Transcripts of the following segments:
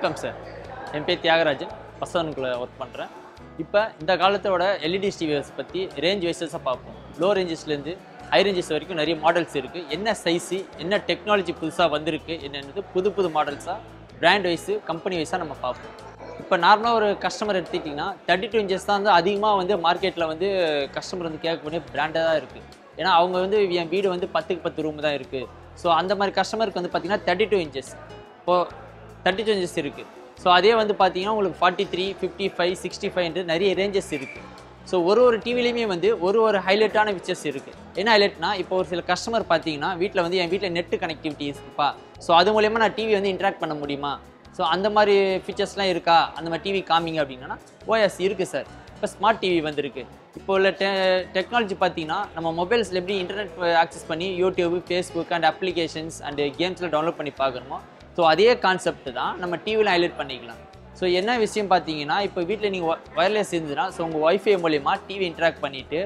வணக்கம் சார். என் பேர் தியாகராஜன். பசவனுக்குள்ள ஒர்க் பண்ணுறேன் இப்போ இந்த காலத்தோட எல்இடி டிவிஸ் பற்றி ரேஞ்ச் வைஸஸாக பார்ப்போம். லோ ரேஞ்சஸ்லேருந்து ஹை ரேஞ்சஸ் வரைக்கும் நிறைய மாடல்ஸ் இருக்குது என்ன சைஸு என்ன டெக்னாலஜி புதுசாக வந்திருக்கு என்னென்னது புது புது மாடல்ஸாக பிராண்ட் வைஸு கம்பெனி வைஸாக நம்ம பார்ப்போம். இப்போ நார்மலாக ஒரு கஸ்டமர் எடுத்துக்கிட்டிங்கன்னா தேர்ட்டி டூ இன்ச்சஸ் தான் வந்து அதிகமாக வந்து மார்க்கெட்டில் வந்து கஸ்டமர் வந்து கேட்கக்கூடிய பிராண்டாக தான் இருக்குது ஏன்னா அவங்க வந்து என் வீடு வந்து பத்துக்கு பத்து ரூம் தான் இருக்குது ஸோ அந்த மாதிரி கஸ்டமருக்கு வந்து பார்த்திங்கன்னா தேர்ட்டி டூ இன்ச்சஸ் இப்போது தேர்ட்டி சேஞ்சஸ் இருக்குது ஸோ அதே வந்து பார்த்தீங்கன்னா உங்களுக்கு forty three fifty five sixty ஃபைவ்ன்ட்டு நிறைய ரேஞ்சஸ் இருக்குது ஸோ ஒரு ஒரு டிவிலையுமே வந்து ஒரு ஒரு ஹைலைட்டான ஃபீச்சர்ஸ் இருக்குது என்ன ஹைலைட்னா இப்போ ஒரு சில கஸ்டமர் பார்த்தீங்கன்னா வீட்டில் வந்து என் வீட்டில் நெட்டு கனெக்டிவிட்டி இருக்குப்பா ஸோ அது மூலயமா நான் டிவி வந்து இன்ட்ராக்ட் பண்ண முடியுமா? ஸோ அந்த மாதிரி ஃபீச்சர்ஸ்லாம் இருக்கா? அந்த மாதிரி டிவி காமிங்க அப்படின்னா ஓஎஸ் இருக்குது சார் இப்போ ஸ்மார்ட் டிவி வந்திருக்கு. இப்போ உள்ள டெ டெக்னாலஜி பார்த்தீங்கன்னா நம்ம மொபைல்ஸில் எப்படி இன்டர்நெட் ஆக்சஸ் பண்ணி YouTube Facebook and applications and கேம்ஸில் download பண்ணி பார்க்கணுமோ ஸோ அதே கான்செப்ட் தான் நம்ம டிவியில் ஹைலைட் பண்ணிக்கலாம். ஸோ என்ன விஷயம் பார்த்தீங்கன்னா இப்போ வீட்டில் நீங்கள் ஒயர்லெஸ் இருந்ததுன்னா ஸோ உங்கள் ஒய்ஃபை மூலிமா டிவி இன்ட்ராக்ட் பண்ணிவிட்டு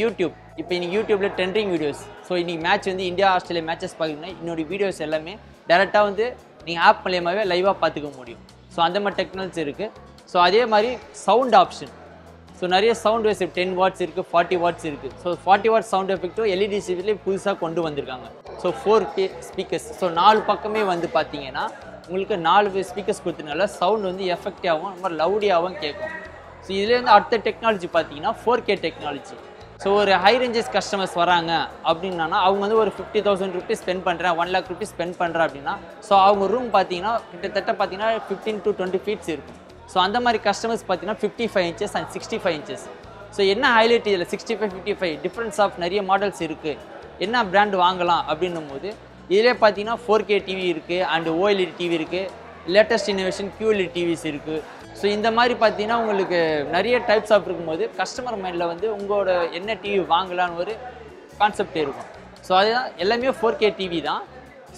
யூடியூப் இப்போ இன்னைக்கு யூடியூப்பில் ட்ரெண்டிங் வீடியோஸ் ஸோ இன்னைக்கு மேட்ச் வந்து இந்தியா ஆஸ்திரேலியா மேட்சஸ் பார்க்குறீங்கன்னா என்னோட வீடியோஸ் எல்லாமே டேரெக்டாக வந்து நீங்கள் ஆப் மூலியமாகவே லைவாக பார்த்துக்க முடியும். ஸோ அந்த மாதிரி டெக்னாலஜி இருக்குது ஸோ அதே மாதிரி சவுண்ட் ஆப்ஷன் ஸோ நிறைய சவுண்ட் வேஸ்ட் டென் வாட்ஸ் இருக்குது ஃபார்ட்டி வாட்ஸ் இருக்குது ஸோ ஃபார்ட்டி வாட்ஸ் சவுண்ட் எஃபெக்ட்டும் எல்இடி சிவிலே புதுசாக கொண்டு வந்திருக்காங்க. So four K speakers so நாலு பக்கமே வந்து பார்த்தீங்கன்னா உங்களுக்கு நாலு ஸ்பீக்கர்ஸ் கொடுத்தனால சவுண்ட் வந்து எஃபெக்டிவாகவும் ரொம்ப லவுடியாகவும் கேட்கும் ஸோ இதுலேருந்து அடுத்த டெக்னாலஜி பார்த்தீங்கன்னா ஃபோர் கே டெக்னாலஜி ஸோ ஒரு ஹை ரேஞ்சஸ் கஸ்டமர்ஸ் வராங்க அப்படின்னா அவங்க வந்து ஒரு ஃபிஃப்டி தௌசண்ட் ருபீஸ் ஸ்பெண்ட் பண்ணுறேன் ஒன் லேக் ருபீஸ் ஸ்பெண்ட் பண்ணுறேன் அப்படின்னா ஸோ அவங்க ரூம் பார்த்தீங்கன்னா கிட்டத்தட்ட பார்த்தீங்கன்னா ஃபிஃப்டீன் டு டுவெண்ட்டி ஃபீட்ஸ் இருக்கும். ஸோ அந்த மாதிரி கஸ்டமர்ஸ் பார்த்தீங்கன்னா fifty five inches and sixty five inches so என்ன ஹைலைட் இதில்? Sixty five fifty five difference of நிறைய மாடல்ஸ் இருக்குது என்ன பிராண்ட் வாங்கலாம் அப்படின்னும் போது இதிலே பார்த்தீங்கன்னா ஃபோர் கே டிவி இருக்குது அண்டு ஓஎல்இடி டிவி இருக்குது லேட்டஸ்ட் இனோவேஷன் கியூஎல்இடி டிவிஸ் இருக்குது ஸோ இந்த மாதிரி பார்த்தீங்கன்னா உங்களுக்கு நிறைய டைப்ஸ் ஆஃப் இருக்கும்போது கஸ்டமர் மைண்டில் வந்து உங்களோட என்ன டிவி வாங்கலான்னு ஒரு கான்செப்ட் இருக்கும். ஸோ அதுதான் எல்லாமே ஃபோர் கே டிவி தான்.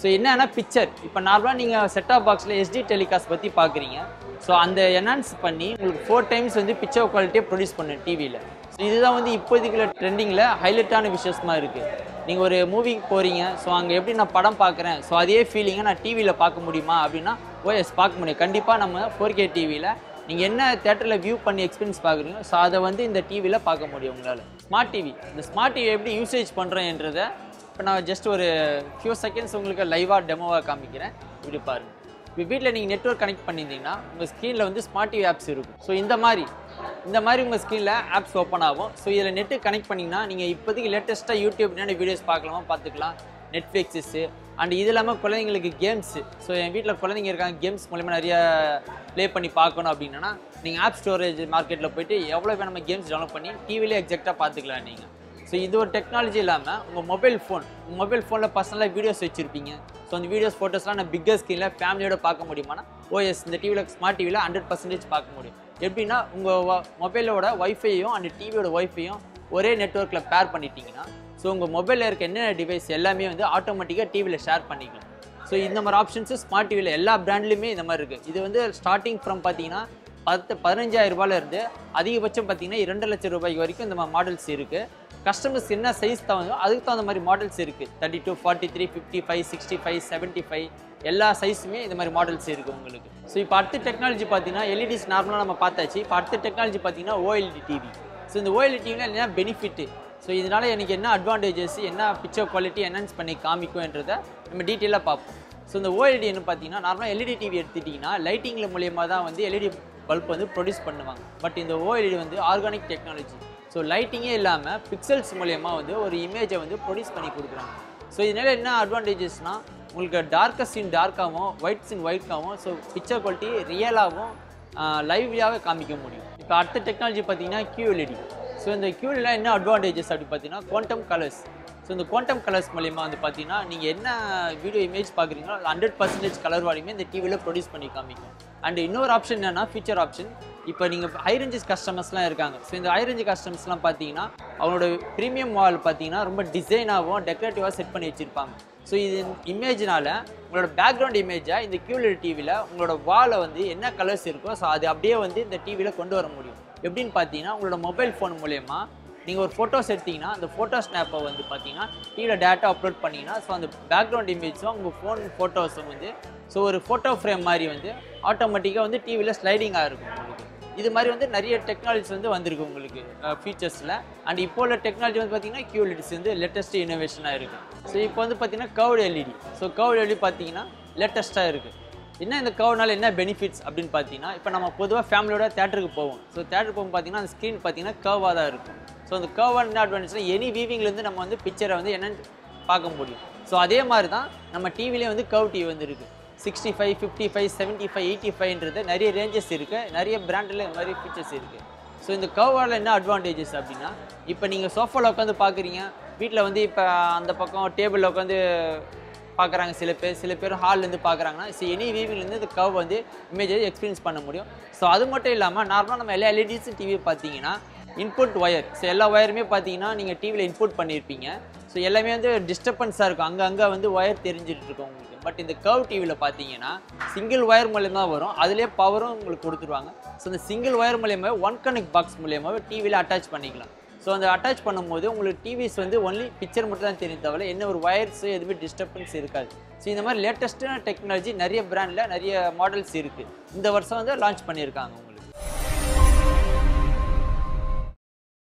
ஸோ என்னென்னா பிக்சர் இப்போ நார்மலாக நீங்கள் செட்டாப் பாக்ஸில் எஸ்டி டெலிகாஸ்ட் பற்றி பார்க்குறீங்க. ஸோ அந்த என்ஹான்ஸ் பண்ணி உங்களுக்கு ஃபோர் டைம்ஸ் வந்து பிக்சர் குவாலிட்டியை ப்ரொடியூஸ் பண்ணும் டிவியில் ஸோ இதுதான் வந்து இப்போதைக்குள்ள ட்ரெண்டிங்கில் ஹைலைட்டான விஷயமா இருக்குது நீங்கள் ஒரு மூவிக்கு போகிறீங்க ஸோ அங்கே எப்படி நான் படம் பார்க்குறேன் ஸோ அதே ஃபீலிங்கை நான் டிவியில் பார்க்க முடியுமா அப்படின்னா ஓஎஸ் பார்க்க முடியும். கண்டிப்பாக நம்ம ஃபோர் கே டிவியில் நீங்கள் என்ன தேட்டரில் வியூ பண்ணி எக்ஸ்பீரியன்ஸ் பார்க்குறீங்களோ ஸோ அதை வந்து இந்த டிவியில் பார்க்க முடியும் உங்களால். ஸ்மார்ட் டிவி இந்த ஸ்மார்ட் டிவி எப்படி யூசேஜ் பண்ணுறேன்றதை இப்போ நான் ஜஸ்ட் ஒரு ஃபியூ செகண்ட்ஸ் உங்களுக்கு லைவாக டெமோவாக காமிக்கிறேன். இப்படி பாருங்கள் இப்போ வீட்டில் நீங்கள் நெட்ஒர்க் கனெக்ட் பண்ணியிருந்தீங்கன்னா உங்கள் ஸ்க்ரீனில் வந்து ஸ்மார்ட் டிவி ஆப்ஸ் இருக்கும். ஸோ இந்த மாதிரி இந்த மாதிரி உங்கள் ஸ்க்ரீனில் ஆப்ஸ் ஓப்பன் ஆகும். ஸோ இதில் நெட்டு கனெக்ட் பண்ணிங்கன்னா நீங்கள் இப்போதைக்கு லேட்டஸ்ட்டாக யூடியூப் என்னென்ன வீடியோஸ் பார்க்கலாமா பார்த்துக்கலாம். நெட்ஃப்ளிக்ஸஸ்ஸு அண்ட் இது இல்லாமல் குழந்தைங்களுக்கு கேம்ஸு ஸோ என் வீட்டில் குழந்தைங்க இருக்காங்க கேம்ஸ் மூலிமா நிறைய ப்ளே பண்ணி பார்க்கணும் அப்படின்னா நீங்கள் ஆப் ஸ்டோரேஜ் மார்க்கெட்டில் போயிட்டு எவ்வளோ வேணுமோ கேம்ஸ் டவுன்லோட் பண்ணி டிவிலே எக்ஸாக்டாக பார்த்துக்கலாம் நீங்கள் ஸோ இது ஒரு டெக்னாலஜி இல்லாமல் உங்கள் மொபைல் ஃபோன் உங்கள் மொபைல் ஃபோனில் பர்சனலாக வீடியோஸ் வச்சுருப்பீங்க. ஸோ அந்த வீடியோஸ் ஃபோட்டோஸ்லாம் நான் பிக்கர் ஸ்க்ரீனில் ஃபேமிலியோட பார்க்க முடியுமானா? ஓஎஸ் இந்த டிவியில் ஸ்மார்ட் டிவியில் ஹண்ட்ரட் பர்சன்டேஜ் பார்க்க முடியும். எப்படின்னா உங்கள் மொபைலோட ஒய்ஃபையும் அந்த டிவியோட ஒய்ஃபையும் ஒரே நெட்ஒர்க்கில் பேர் பண்ணிட்டீங்கன்னா ஸோ உங்கள் மொபைலில் இருக்க என்னென்ன டிவைஸ் எல்லாமே வந்து ஆட்டோமேட்டிக்காக டிவியில் ஷேர் பண்ணிக்கலாம். ஸோ இந்த மாதிரி ஆப்ஷன்ஸு ஸ்மார்ட் டிவியில் எல்லா பிராண்ட்லையுமே இந்த மாதிரி இருக்குது இது வந்து ஸ்டார்டிங் ஃப்ரம் பார்த்தீங்கன்னா பத்து பதினஞ்சாயிரம் ரூபாயிலேருந்து அதிகபட்சம் பார்த்தீங்கன்னா இரண்டு லட்சம் ரூபாய்க்கு வரைக்கும் இந்த மாதிரி மாடல்ஸ் இருக்குது கஸ்டமர்ஸ் என்ன சைஸ் தகுந்தோ அதுக்கு தகுந்த மாதிரி மாடல்ஸ் இருக்குது thirty two forty three fifty five sixty five seventy five எல்லா சைஸுமே இந்த மாதிரி மாடல்ஸ் இருக்குது உங்களுக்கு. ஸோ இப்போ அடுத்த டெக்னாலஜி பார்த்தீங்கன்னா எல்இடிஸ் நார்மலாக நம்ம பார்த்தாச்சு. இப்போ அடுத்த டெக்னாலஜி பார்த்தீங்கன்னா ஓஎல்டி டிவி ஸோ இந்த ஓஎல்டி டிவியில் என்ன பெனிஃபிட்டு ஸோ இதனால் எனக்கு என்ன அட்வான்டேஜஸ் என்ன பிக்சர் குவாலிட்டி என்ஹான்ஸ் பண்ணி காமிக்கும்ன்றதை நம்ம டீட்டெயிலாக பார்ப்போம். ஸோ இந்த ஓஎல்டி என்ன பார்த்தீங்கன்னா நார்மலாக எல்இடி டிவி எடுத்துட்டிங்கன்னா லைட்டிங்கில் மூலியமாக தான் வந்து எல்இடி பல்ப் வந்து ப்ரொடியூஸ் பண்ணுவாங்க. பட் இந்த ஓஎல்இடி வந்து ஆர்கானிக் டெக்னாலஜி ஸோ லைட்டிங்கே இல்லாமல் பிக்சல்ஸ் மூலயமா வந்து ஒரு இமேஜை வந்து ப்ரொடியூஸ் பண்ணி கொடுக்குறாங்க. ஸோ இதனால் என்ன அட்வான்டேஜஸ்னால் உங்களுக்கு டார்க்கஸ்ட் சீன் டார்க்காகவும் ஒயிட் சீன் ஒயிட்காகவும் ஸோ பிக்சர் குவாலிட்டி ரியலாகவும் லைவ்லியாகவே காமிக்க முடியும். இப்போ அடுத்த டெக்னாலஜி பார்த்தீங்கன்னா கியூஎல்இடி ஸோ இந்த QLED என்ன அட்வான்டேஜஸ் அப்படின்னு பார்த்தீங்கன்னா குவாண்டம் கலர்ஸ் ஸோ இந்த குவாண்டம் கலர்ஸ் மூலிமா வந்து பார்த்தீங்கன்னா நீங்கள் என்ன வீடியோ இமேஜ் பார்க்குறீங்களோ ஹண்ட்ரட் பர்சன்டேஜ் கலர் வால்யூமே இந்த டிவியில் ப்ரொடியூஸ் பண்ணி காமிக்கும். அண்ட் இன்னொரு ஆப்ஷன் என்னன்னா ஃபியூச்சர் ஆப்ஷன் இப்போ நீங்கள் ஹை கஸ்டமர்ஸ்லாம் இருக்காங்க. ஸோ இந்த ஹைரேஞ்சு கஸ்டமர்ஸ்லாம் பார்த்தீங்கன்னா அவங்களோட ப்ரீமியம் வால் பார்த்தீங்கன்னா ரொம்ப டிசைனாகவும் டெக்கரேட்டிவாக செட் பண்ணி வச்சுருப்பாங்க. ஸோ இது இமேஜ்னால உங்களோட பேக்ரவுண்ட் இமேஜை இந்த கியூலர் டிவியில் உங்களோட வாலை வந்து என்ன கலர்ஸ் இருக்கோ ஸோ அது அப்படியே வந்து இந்த டிவியில் கொண்டு வர முடியும். எப்படின்னு பார்த்தீங்கன்னா உங்களோட மொபைல் ஃபோன் மூலயமா நீங்கள் ஒரு ஃபோட்டோஸ் எடுத்தீங்கன்னா அந்த ஃபோட்டோ ஸ்னாப்பை வந்து பார்த்தீங்கன்னா டிவியில் டேட்டா அப்லோட் பண்ணிங்கன்னா ஸோ அந்த பேக்ரவுண்ட் இமேஜும் உங்கள் ஃபோன் ஃபோட்டோஸும் வந்து ஸோ ஒரு ஃபோட்டோ ஃப்ரேம் மாதிரி வந்து ஆட்டோமேட்டிக்காக வந்து டிவியில் ஸ்லைடிங்காக இருக்கும். இது மாதிரி வந்து நிறைய டெக்னாலஜிஸ் வந்து வந்திருக்கு உங்களுக்கு ஃபீச்சர்ஸில் அண்ட் இப்போ உள்ள டெக்னாலஜி வந்து பார்த்தீங்கன்னா கியூஎல்இடிஸ் வந்து லேட்டஸ்ட் இனோவேஷனாக இருக்குது ஸோ இப்போ வந்து பார்த்தீங்கன்னா கவுட் எல்இடி ஸோ கவுட் எல்இடி பார்த்தீங்கன்னா லேட்டஸ்ட்டாக இருக்குது என்ன இந்த கவுனால என்ன பெனிஃபிட்ஸ் அப்படின்னு பார்த்தீங்கன்னா இப்போ நம்ம பொதுவாக ஃபேமிலியோட தேட்டருக்கு போவோம். ஸோ தேட்டருக்கு போகும் பார்த்தீங்கன்னா அந்த ஸ்க்ரீன் பார்த்தீங்கன்னா கர்வாக தான் இருக்கும். ஸோ அந்த கர்வாக என்ன அட்வான்டேஜ்னா எனி வீவிங்லேருந்து நம்ம வந்து பிக்சரை வந்து என்னென்னு பார்க்க முடியும். ஸோ அதே மாதிரி தான் நம்ம டிவிலேயே வந்து கவ் டிவி வந்து இருக்குது sixty five fifty five seventy five eighty ஃபைவ்ன்றது நிறைய ரேஞ்சஸ் இருக்குது நிறைய பிராண்டில் இந்த மாதிரி ஃபீச்சர்ஸ் இருக்குது ஸோ இந்த கர்வால் என்ன அட்வான்டேஜஸ் அப்படின்னா இப்போ நீங்கள் சோஃபாவில் உட்காந்து பார்க்குறீங்க. வீட்டில் வந்து இப்போ அந்த பக்கம் டேபிளில் உட்காந்து பார்க்குறாங்க சில பேர். சில பேர் ஹால்லேருந்து பார்க்குறாங்கன்னா ஸோ எனி வீவிங்லேருந்து இந்த கவ் வந்து இமேஜை எக்ஸ்பீரியன்ஸ் பண்ண முடியும். ஸோ அது மட்டும் இல்லாமல் நார்மலாக நம்ம எல்லா எல்இடிஸும் டிவி பார்த்தீங்கன்னா இன்புட் ஒயர் ஸோ எல்லா ஒயருமே பார்த்தீங்கன்னா நீங்கள் டிவியில் இன்புட் பண்ணியிருப்பீங்க ஸோ எல்லாமே வந்து டிஸ்டர்பன்ஸாக இருக்கும். அங்கங்கே வந்து ஒயர் தெரிஞ்சிட்டு இருக்கும் உங்களுக்கு. பட் இந்த கர்வ் டிவியில் பார்த்தீங்கன்னா சிங்கிள் ஒயர் மூலியமாக வரும். அதுலேயே பவரும் உங்களுக்கு கொடுத்துருவாங்க. ஸோ இந்த சிங்கிள் ஒயர் மூலியமாக ஒன் கனெக்ட் பாக்ஸ் மூலியமாகவே டிவியில் அட்டாச் பண்ணிக்கலாம். ஸோ அந்த அட்டாச் பண்ணும்போது உங்களுக்கு டிவிஸ் வந்து ஒன்லி பிக்சர் மட்டும் தான் தெரியும் தவிர என்ன ஒரு ஒயர்ஸ் எதுவுமே டிஸ்டர்பன்ஸ் இருக்காது. ஸோ இந்த மாதிரி லேட்டஸ்ட்டான டெக்னாலஜி நிறைய பிராண்டில் நிறைய மாடல்ஸ் இருக்குது இந்த வருஷம் வந்து லான்ச் பண்ணியிருக்காங்க.